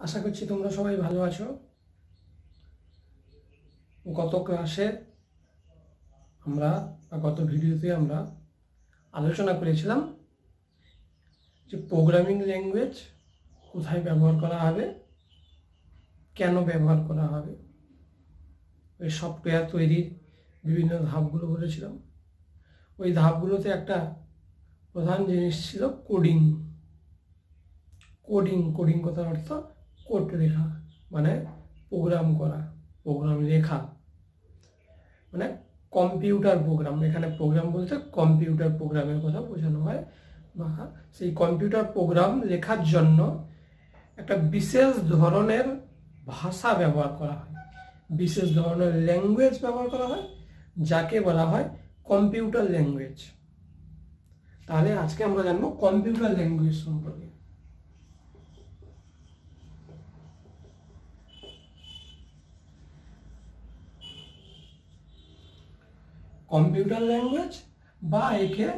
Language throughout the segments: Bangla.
আশা করছি তোমরা সবাই ভালো আছো। গত ক্লাসে আমরা গত ভিডিওতে আমরা আলোচনা করেছিলাম যে প্রোগ্রামিং ল্যাঙ্গুয়েজ কোথায় ব্যবহার করা হবে, কেন ব্যবহার করা হবে। ওই সফটওয়্যার তৈরির বিভিন্ন ধাপগুলো বলেছিলাম। ওই ধাপগুলোতে একটা প্রধান জিনিস ছিল কোডিং কোডিং কোডিং কথার অর্থ কোড লেখা মানে প্রোগ্রাম করা প্রোগ্রাম লেখা। মানে কম্পিউটার প্রোগ্রাম এখানে প্রোগ্রাম বলতে কম্পিউটার প্রোগ্রামের কথা বোঝানো হয়। বা সেই কম্পিউটার প্রোগ্রাম লেখার জন্য একটা বিশেষ ধরনের ভাষা ব্যবহার করা হয়। বিশেষ ধরনের ল্যাঙ্গুয়েজ ব্যবহার করা হয়, যাকে বলা হয় কম্পিউটার ল্যাঙ্গুয়েজ তাহলে আজকে আমরা জানব কম্পিউটার ল্যাঙ্গুয়েজ সম্পর্কে। কম্পিউটার ল্যাঙ্গুয়েজ বা একে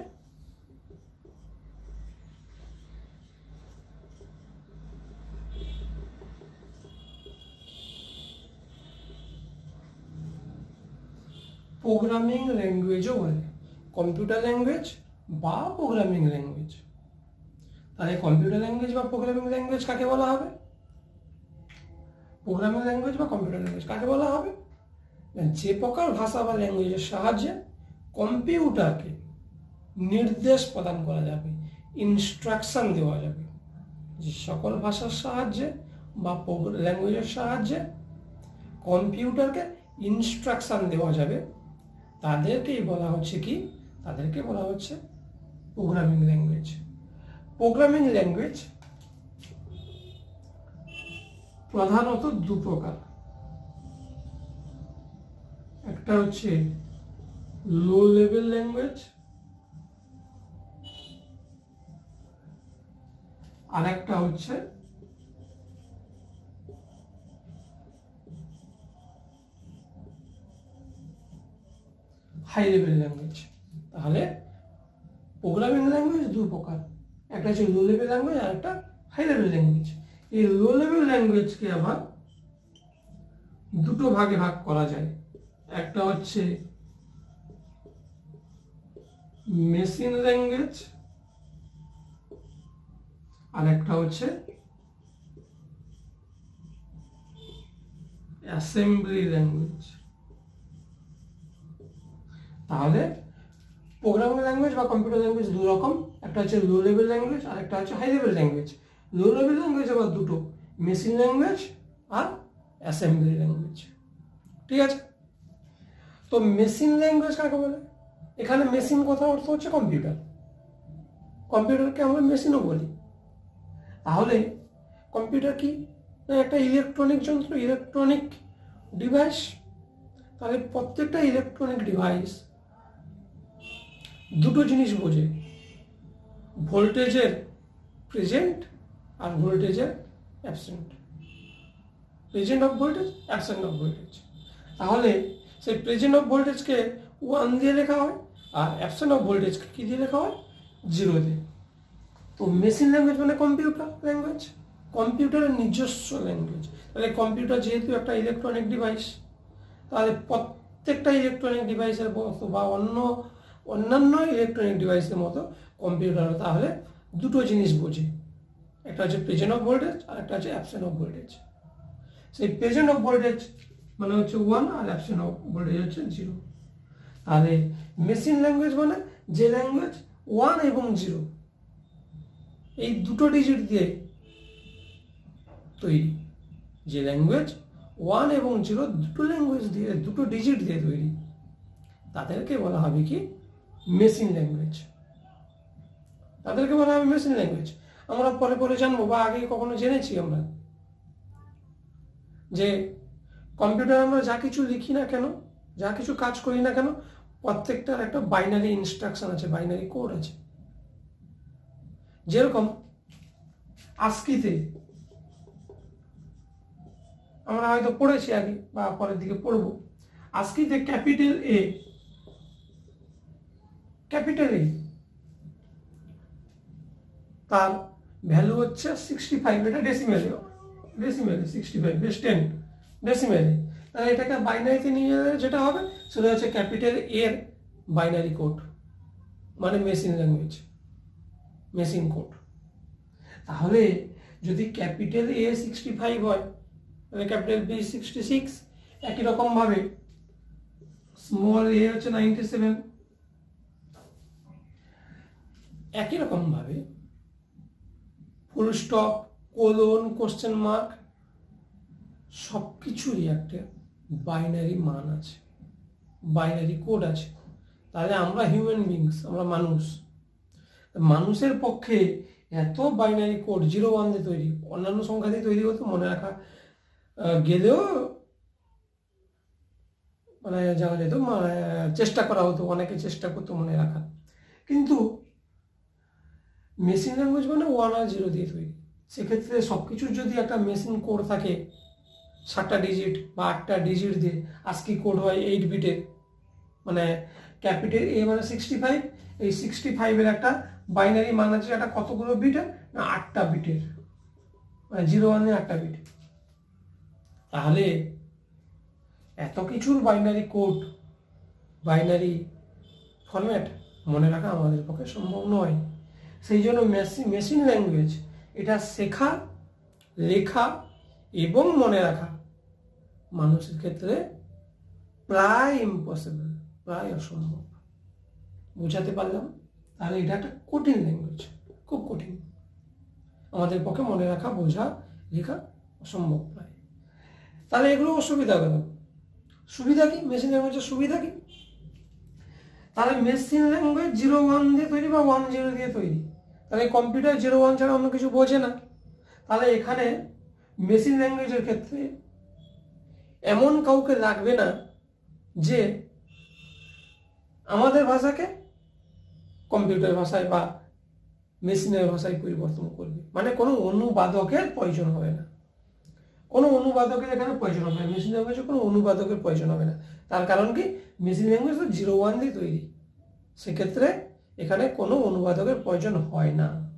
প্রোগ্রামিং ল্যাঙ্গুয়েজও বলে। কম্পিউটার ল্যাঙ্গুয়েজ বা প্রোগ্রামিং ল্যাঙ্গুয়েজ তাহলে কম্পিউটার ল্যাঙ্গুয়েজ বা প্রোগ্রামিং ল্যাঙ্গুয়েজ কাকে বলা হবে? প্রোগ্রামিং ল্যাঙ্গুয়েজ বা কম্পিউটার ল্যাঙ্গুয়েজ কাকে বলা হবে? যে প্রকার ভাষা বা ল্যাঙ্গুয়েজের সাহায্যে কম্পিউটারকে নির্দেশ প্রদান করা যাবে ইনস্ট্রাকশন দেওয়া যাবে। যে সকল ভাষার সাহায্যে বা ল্যাঙ্গুয়েজের সাহায্যে কম্পিউটারকে ইনস্ট্রাকশন দেওয়া যাবে, তাদেরকেই বলা হচ্ছে কি? তাদেরকে বলা হচ্ছে প্রোগ্রামিং ল্যাঙ্গুয়েজ প্রোগ্রামিং ল্যাঙ্গুয়েজ প্রধানত দু প্রকার একটা হচ্ছে লো লেভেল ল্যাঙ্গুয়েজ আর একটা হচ্ছে হাই লেভেল ল্যাঙ্গুয়েজ তাহলে প্রোগ্রামিং ল্যাঙ্গুয়েজ দু প্রকার, একটা হচ্ছে লো লেভেল ল্যাঙ্গুয়েজ আর একটা হাই লেভেল ল্যাঙ্গুয়েজ এই লো লেভেল ল্যাঙ্গুয়েজকে আবার দুটো ভাগে ভাগ করা যায়। একটা হচ্ছে মেশিন ল্যাঙ্গুয়েজ, আর একটা হচ্ছে অ্যাসেম্বলি ল্যাঙ্গুয়েজ। তাহলে প্রোগ্রামিং ল্যাঙ্গুয়েজ বা কম্পিউটার ল্যাঙ্গুয়েজ দু রকম, একটা হচ্ছে লো লেভেল ল্যাঙ্গুয়েজ আর একটা হচ্ছে high level language. Low level language আবার দুটো মেশিন ল্যাঙ্গুয়েজ আর অ্যাসেম্বলি ল্যাঙ্গুয়েজ। ঠিক আছে? তো মেশিন ল্যাঙ্গুয়েজ কাকে বলে? এখানে মেশিন কথা অর্থ হচ্ছে কম্পিউটার কম্পিউটারকে আমরা মেশিনও বলি। তাহলে কম্পিউটার কি? না, একটা ইলেকট্রনিক যন্ত্র ইলেকট্রনিক ডিভাইস তাহলে প্রত্যেকটা ইলেকট্রনিক ডিভাইস দুটো জিনিস বোঝে। ভোল্টেজের প্রেজেন্ট আর ভোল্টেজের absent present of voltage absent of voltage তাহলে সেই প্রেজেন্ট অফ ভোল্টেজকে ওয়ান দিয়ে লেখা হয় আর অ্যাবসেন্ট অফ ভোল্টেজকে কী দিয়ে লেখা হয়? জিরো দিয়ে। তো মেশিন ল্যাঙ্গুয়েজ মানে কম্পিউটার ল্যাঙ্গুয়েজ কম্পিউটারের নিজস্ব ল্যাঙ্গুয়েজ তাহলে কম্পিউটার যেহেতু একটা ইলেকট্রনিক ডিভাইস তাহলে প্রত্যেকটা ইলেকট্রনিক ডিভাইসের মতো বা অন্য অন্যান্য ইলেকট্রনিক ডিভাইসের মতো কম্পিউটার তাহলে দুটো জিনিস বোঝে। একটা হচ্ছে প্রেজেন্ট অফ ভোল্টেজ আর একটা হচ্ছে অ্যাবসেন্ট অফ ভোল্টেজ সেই প্রেজেন্ট অফ ভোল্টেজ মানে হচ্ছে ওয়ান আর অ্যাবসেন্ট অফ ভোল্টেজ হচ্ছে জিরো তাহলে মেশিন ল্যাঙ্গুয়েজ মানে যে ল্যাঙ্গুয়েজ ওয়ান এবং জিরো এই দুটো ডিজিট দিয়ে তৈরি। যে ল্যাঙ্গুয়েজ ওয়ান এবং জিরো দুটো ল্যাঙ্গুয়েজ দিয়ে, দুটো ডিজিট দিয়ে তৈরি। তাদেরকে বলা হবে কি? মেশিন ল্যাঙ্গুয়েজ তাদেরকে বলা হবে মেশিন ল্যাঙ্গুয়েজ আমরা পরে পরে জানব বা আগে কখনো জেনেছি আমরা। যে কম্পিউটার আমরা যা কিছু লিখি না কেন, যা কিছু কাজ করি না কেন, প্রত্যেকটার একটা বাইনারি ইনস্ট্রাকশন আছে বাইনারি কোড আছে। যেরকম আস্কিতে আমরা হয়তো পড়েছি আগে বা পরের দিকে পড়ব। আস্কিতে ক্যাপিটাল এ ক্যাপিটাল এ তার ভ্যালু হচ্ছে সিক্সটি ফাইভ এটা ডেসিমেলে ডেসিমেলে সিক্সটি ফাইভ বেশ টেন ডেসিমেলে তাহলে এটাকে বাইনারিতে নিয়ে গেলে যেটা হবে, সেটা হচ্ছে ক্যাপিটাল এর বাইনারি কোড মানে মেশিন ল্যাঙ্গুয়েজ মেশিন কোড তাহলে যদি ক্যাপিটাল এ সিক্সটি ফাইভ হয়, তাহলে ক্যাপিটাল বি সিক্সটি সিক্স একই রকমভাবে স্মল এ হচ্ছে নাইনটি সেভেন একই রকমভাবে full stop colon question mark সব কিছুরই একটা বাইনারি মান আছে বাইনারি কোড আছে। তাহলে আমরা হিউম্যান বিংস আমরা মানুষ। মানুষের পক্ষে এত বাইনারি কোড জিরো ওয়ান দিয়ে তৈরি, অন্যান্য সংখ্যা দিয়ে তৈরি হতো, মনে রাখা গেলেও মানে যাওয়া যেত চেষ্টা করা হতো, অনেকে চেষ্টা করতো মনে রাখা। কিন্তু মেশিন ল্যাঙ্গুয়েজ মানে ওয়ান আর জিরো দিয়ে তৈরি। সেক্ষেত্রে সব কিছুর যদি একটা মেশিন কোড থাকে সাতটা ডিজিট বা আটটা ডিজিট দিয়ে আজকি কোড হয় এইট বিটের মানে ক্যাপিটাল এ মানে সিক্সটি ফাইভ এই সিক্সটি ফাইভের একটা বাইনারি মান আছে একটা কতগুলো বিটের না, আটটা বিটের মানে জিরো ওয়ানে আটটা বিট তাহলে এত কিছুর বাইনারি কোড বাইনারি ফরম্যাট মনে রাখা আমাদের পক্ষে সম্ভব নয়। সেই জন্য মেশিন ল্যাঙ্গুয়েজ এটা শেখা, লেখা এবং মনে রাখা মানুষের ক্ষেত্রে প্রায় ইম্পসিবল প্রায় অসম্ভব। বোঝাতে পারলাম? তাহলে এটা একটা কঠিন ল্যাঙ্গুয়েজ খুব কঠিন। আমাদের পক্ষে মনে রাখা, বোঝা, লেখা অসম্ভব প্রায়। তাহলে এগুলো অসুবিধা গেল সুবিধা কি? মেশিন ল্যাঙ্গুয়েজের সুবিধা কি? তাহলে মেশিন ল্যাঙ্গুয়েজ জিরো ওয়ান দিয়ে তৈরি বা ওয়ান জিরো দিয়ে তৈরি? তাহলে কম্পিউটার জিরো ওয়ান ছাড়া অন্য কিছু বোঝে না। তাহলে এখানে মেশিন ল্যাঙ্গুয়েজের ক্ষেত্রে এমন কাউকে লাগবে না যে আমাদের ভাষাকে কম্পিউটার ভাষায় বা মেশিনের ভাষায় পরিবর্তন করবে। মানে কোনো অনুবাদকের প্রয়োজন হবে না। কোনো অনুবাদকের এখানে প্রয়োজন হবে না। মেশিন ল্যাঙ্গুয়েজে কোনো অনুবাদকের প্রয়োজন হবে না। তার কারণ কি? মেশিন ল্যাঙ্গুয়েজ তো জিরো ওয়ান দিয়ে তৈরি। সেক্ষেত্রে এখানে কোনো অনুবাদকের প্রয়োজন হয় না।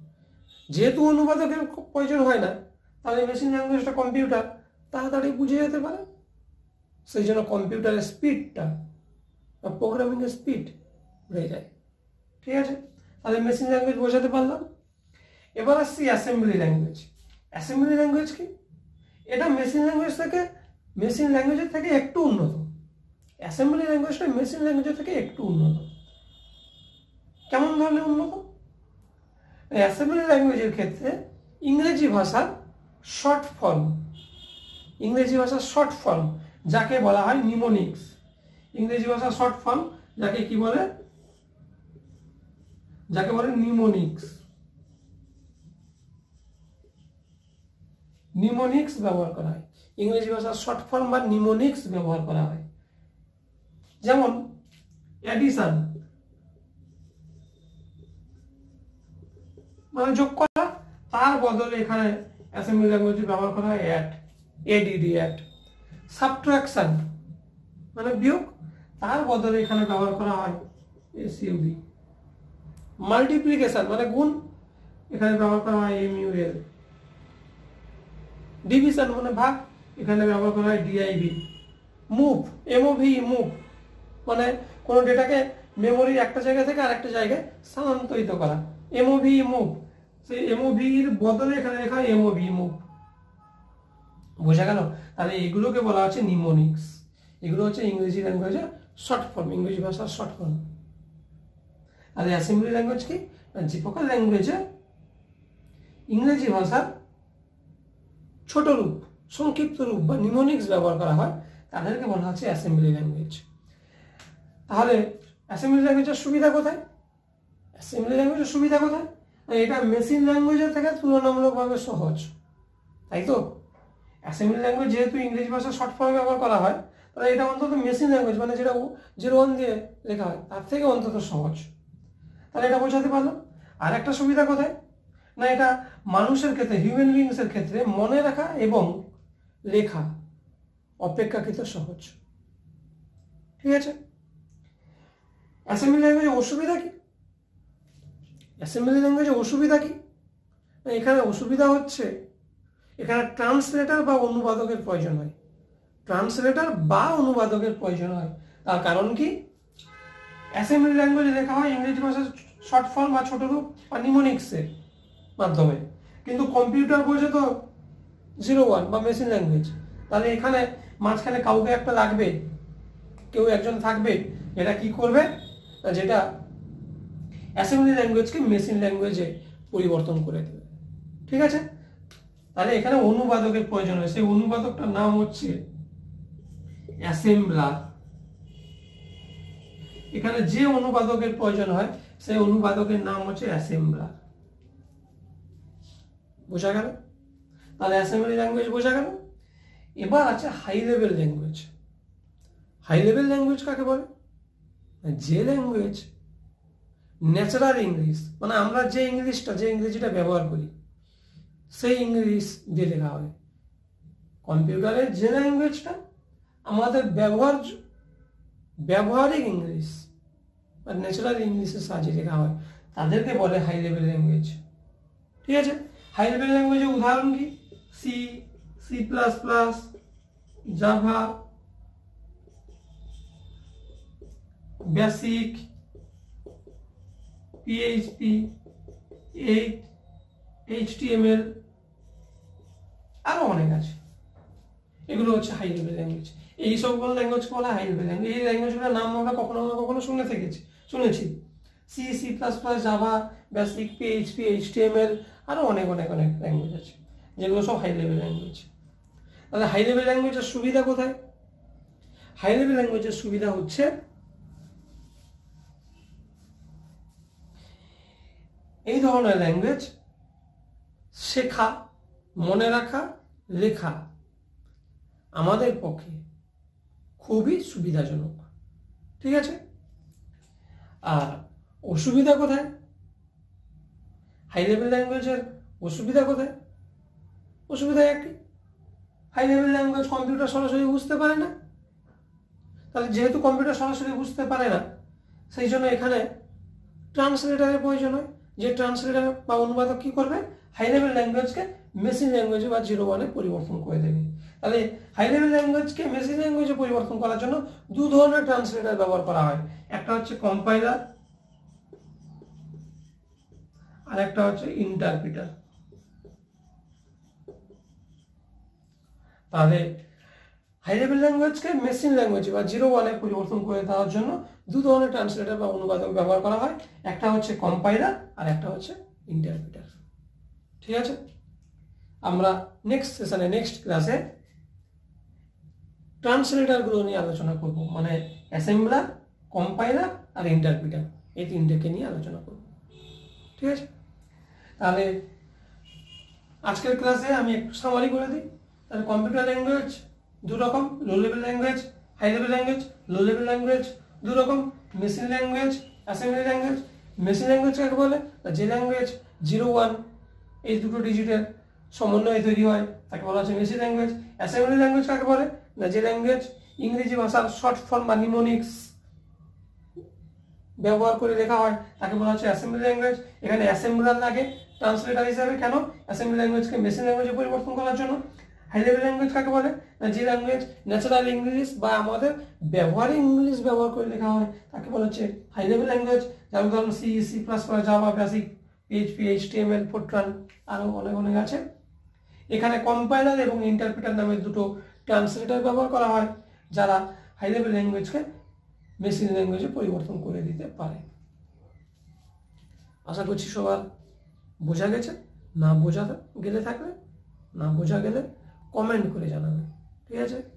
যেহেতু অনুবাদকের প্রয়োজন হয় না, তাহলে মেশিন ল্যাঙ্গুয়েজটা কম্পিউটার তাড়াতাড়ি বুঝে যেতে পারে। সেই জন্য কম্পিউটারের স্পিডটা বা প্রোগ্রামিংয়ের স্পিড বেড়ে যায়। ঠিক আছে? তাহলে মেশিন ল্যাঙ্গুয়েজ বোঝাতে পারলাম। এবার আসছি অ্যাসেম্বলি ল্যাঙ্গুয়েজ অ্যাসেম্বলি ল্যাঙ্গুয়েজ কি? এটা মেশিন ল্যাঙ্গুয়েজ থেকে মেশিন ল্যাঙ্গুয়েজের থেকে একটু উন্নত। অ্যাসেম্বলি ল্যাঙ্গুয়েজটা মেশিন ল্যাঙ্গুয়েজের থেকে একটু উন্নত। কেমন ধরনের উন্নত? অ্যাসেম্বলি ল্যাঙ্গুয়েজের ক্ষেত্রে ইংরেজি ভাষার শর্ট ফর্ম ইংরেজি ভাষার শর্ট ফর্ম যাকে বলা হয় নিমোনিক্স ইংরেজি ভাষার শর্ট ফর্ম যাকে কি বলে? যাকে বলে নিমোনিক্স নিমোনিক্স ব্যবহার করা হয়। ইংরেজি ভাষার শর্ট ফর্ম বা নিমোনিক্স ব্যবহার করা হয়। যেমন অ্যাডিশন মানে যোগ করা, তার বদলে এখানে অ্যাসেম্বলি ল্যাঙ্গুয়েজ ব্যবহার করা হয় অ্যাট এডিডি অ্যাট সাবট্রাকশন মানে বিয়োগ, তার বদলে এখানে ব্যবহার করা হয় এসইউবি মাল্টিপ্লিকেশন মানে গুণ, এখানে ব্যবহার করা হয় এমইউএল ডিভিশন মানে ভাগ, এখানে ব্যবহার করা হয় ডিআইভি মুভ এমওভি মুভ মানে কোনো ডেটাকে মেমোরির একটা জায়গা থেকে আরেকটা জায়গায় স্থানান্তরিত করা। এমওভি মুভ সেই এমওভির বদলে এখানে লেখা এমওভি মুভ বোঝা গেল? তাহলে এগুলোকে বলা হচ্ছে নিমোনিক্স এগুলো হচ্ছে ইংরেজি ল্যাঙ্গুয়েজের শর্ট ফর্ম ইংরেজি ভাষার শর্ট ফর্ম আর অ্যাসেম্বলি ল্যাঙ্গুয়েজ কি? প্রকার ল্যাঙ্গুয়েজে ইংরেজি ভাষার ছোট রূপ, সংক্ষিপ্ত রূপ বা নিমোনিক্স ব্যবহার করা হয়। তাদেরকে বলা হচ্ছে অ্যাসেম্বলি ল্যাঙ্গুয়েজ তাহলে অ্যাসেম্বলি ল্যাঙ্গুয়েজের সুবিধা কোথায়? অ্যাসেম্বলি ল্যাঙ্গুয়েজের সুবিধা কোথায়? এটা মেশিন ল্যাঙ্গুয়েজের থেকে তুলনামূলকভাবে সহজ। তাই তো? অ্যাসেম্বলি ল্যাঙ্গুয়েজ যেহেতু ইংরেজি ভাষা শর্ট ফর্মে ব্যবহার করা হয়, তাহলে এটা অন্তত মেশিন ল্যাঙ্গুয়েজ মানে যেটা জিরো ওয়ান দিয়ে লেখা হয়, তার থেকে অন্তত সহজ। তাহলে এটা বোঝাতে পারলাম। আর একটা সুবিধা কোথায়? না, এটা মানুষের ক্ষেত্রে হিউম্যান বিংসের ক্ষেত্রে মনে রাখা এবং লেখা অপেক্ষাকৃত সহজ। ঠিক আছে? অ্যাসেম্বলি ল্যাঙ্গুয়েজে অসুবিধা কি? অ্যাসেম্বলি ল্যাঙ্গুয়েজে অসুবিধা কি? এখানে অসুবিধা হচ্ছে এখানে ট্রান্সলেটার বা অনুবাদকের প্রয়োজন হয়। ট্রান্সলেটার বা অনুবাদকের প্রয়োজন হয়। তার কারণ কি? অ্যাসেম্বলি ল্যাঙ্গুয়েজে লেখা হয় ইংরেজি ভাষার শর্ট ফর্ম বা ছোট রূপ বা নিমোনিক্সের মাধ্যমে। কিন্তু কম্পিউটার বোঝে তো জিরো ওয়ান বা মেশিন ল্যাঙ্গুয়েজ তাহলে এখানে মাঝখানে কাউকে একটা লাগবে, কেউ একজন থাকবে, যেটা কি করবে? যেটা অ্যাসেম্বলি ল্যাঙ্গুয়েজকে মেশিন ল্যাঙ্গুয়েজে পরিবর্তন করে দেবে। ঠিক আছে? তাহলে এখানে অনুবাদকের প্রয়োজন হয় সেই অনুবাদকটার নাম হচ্ছে অ্যাসেম্বলার। এখানে যে অনুবাদকের প্রয়োজন হয়, সেই অনুবাদকের নাম হচ্ছে অ্যাসেম্বলার। বোঝা গেল? তাহলে অ্যাসেম্বলি ল্যাঙ্গুয়েজ বোঝা গেল? এবার আছে high level language. High level language কাকে বলে? যে ল্যাঙ্গুয়েজ ন্যাচারাল ইংলিশ। মানে আমরা যে ইংলিশটা, যে ইংরেজিটা ব্যবহার করি সেই ইংলিশ দিয়ে লেখা হয় কম্পিউটারের যে ল্যাঙ্গুয়েজটা আমাদের ব্যবহার, ব্যবহারিক ইংলিশ বা ন্যাচারাল ইংলিশের সাহায্যে লেখা হয়। তাদেরকে বলে হাই লেভেল ল্যাঙ্গুয়েজ ঠিক আছে? হাই লেভেল ল্যাঙ্গুয়েজের উদাহরণ কি? C C plus plus Java BASIC PHP eight HTML আরও অনেক আছে। এগুলো হচ্ছে হাই লেভেল ল্যাঙ্গুয়েজ এই সবগুলো ল্যাঙ্গুয়েজকে বলা হাই লেভেল ল্যাঙ্গুয়েজ এই ল্যাঙ্গুয়েজগুলোর নাম আমরা কখনো না কখনো শুনে থেকেছি, শুনেছি। C C plus plus Java BASIC PHP HTML আরও অনেক অনেক অনেক ল্যাঙ্গুয়েজ আছে, যেগুলো সব হাই লেভেল ল্যাঙ্গুয়েজ তাহলে হাই লেভেল ল্যাঙ্গুয়েজের সুবিধা কোথায়? হাই লেভেল ল্যাঙ্গুয়েজের সুবিধা হচ্ছে, এই ধরনের ল্যাঙ্গুয়েজ শেখা মনে রাখা, লেখা আমাদের পক্ষে খুবই সুবিধাজনক। ঠিক আছে? আর অসুবিধা কোথায়? হাই লেভেল ল্যাঙ্গুয়েজের অসুবিধা কোথায়? অসুবিধা একটি। হাই লেভেল ল্যাঙ্গুয়েজ কম্পিউটার সরাসরি বুঝতে পারে না। তাহলে যেহেতু কম্পিউটার সরাসরি বুঝতে পারে না, সেই জন্য এখানে ট্রান্সলেটারের প্রয়োজন হয়। যে ট্রান্সলেটার বা অনুবাদক কি করবে? হাই লেভেল ল্যাঙ্গুয়েজকে মেশিন ল্যাঙ্গুয়েজে বা জিরো ওয়ানে পরিবর্তন করে দেবে। তাহলে হাই লেভেল ল্যাঙ্গুয়েজকে মেশিন ল্যাঙ্গুয়েজে পরিবর্তন করার জন্য দু ধরনের ট্রান্সলেটার ব্যবহার করা হয়। একটা হচ্ছে কম্পাইলার আর একটা হচ্ছে ইন্টারপ্রিটার তাহলে হাই লেভেল ল্যাঙ্গুয়েজকে মেশিন ল্যাঙ্গুয়েজ বা জিরো ওয়ানে পরিবর্তন করে দেওয়ার জন্য দু ধরনের ট্রান্সলেটার বা অনুবাদক ব্যবহার করা হয়। একটা হচ্ছে কম্পাইলার আর একটা হচ্ছে ইন্টারপ্রিটার ঠিক আছে? আমরা নেক্সট সেশনে নেক্সট ক্লাসে ট্রান্সলেটারগুলো নিয়ে আলোচনা করব। মানে অ্যাসেম্বলার কম্পাইলার আর ইন্টারপ্রিটার এই তিনটেকে নিয়ে আলোচনা করব। ঠিক আছে? তাহলে আজকের ক্লাসে আমি একটু সামারি করে দিই। তাহলে কম্পিউটার ল্যাঙ্গুয়েজ দু রকম low level language high level language low level language দু রকম machine language assembly language machine language কাকে বলে? যে ল্যাঙ্গুয়েজ জিরো ওয়ান এই দুটো ডিজিটের সমন্বয়ে তৈরি হয়, তাকে বলা হচ্ছে মেশিন ল্যাঙ্গুয়েজ অ্যাসেম্বলি ল্যাঙ্গুয়েজ কাকে বলে? না যে ল্যাঙ্গুয়েজ ইংরেজি ভাষার শর্ট ফর্ম বা নিমোনিক্স ব্যবহার করে লেখা হয়, তাকে বলা হচ্ছে অ্যাসেম্বলি ল্যাঙ্গুয়েজ এখানে অ্যাসেম্বলার লাগে ট্রান্সলেটার হিসাবে। কেন? অ্যাসেম্বলি ল্যাঙ্গুয়েজকে মেশিন ল্যাঙ্গুয়েজে পরিবর্তন করার জন্য। হাই লেভেল ল্যাঙ্গুয়েজ কাকে বলে? না যে ল্যাঙ্গুয়েজ ন্যাচারাল ইংলিশ বা আমাদের ব্যবহারিক ইংলিশ ব্যবহার করে লেখা হয়, তাকে বলা হচ্ছে হাই লেভেল ল্যাঙ্গুয়েজ যেমন ধরুন C C plus plus Java BASIC PHP HTML Fortran আরও অনেক অনেক আছে। এখানে কম্পাইলার এবং ইন্টারপ্রিটার নামে দুটো ট্রান্সলেটার ব্যবহার করা হয়, যারা হাই লেভেল ল্যাঙ্গুয়েজকে মেশিন ল্যাঙ্গুয়েজে পরিবর্তন করে দিতে পারে। আশা করছি সবার বোঝা গেছে। না বোঝা গেলে থাকলে, না বোঝা গেলে কমেন্ট করে জানাবে। ঠিক আছে?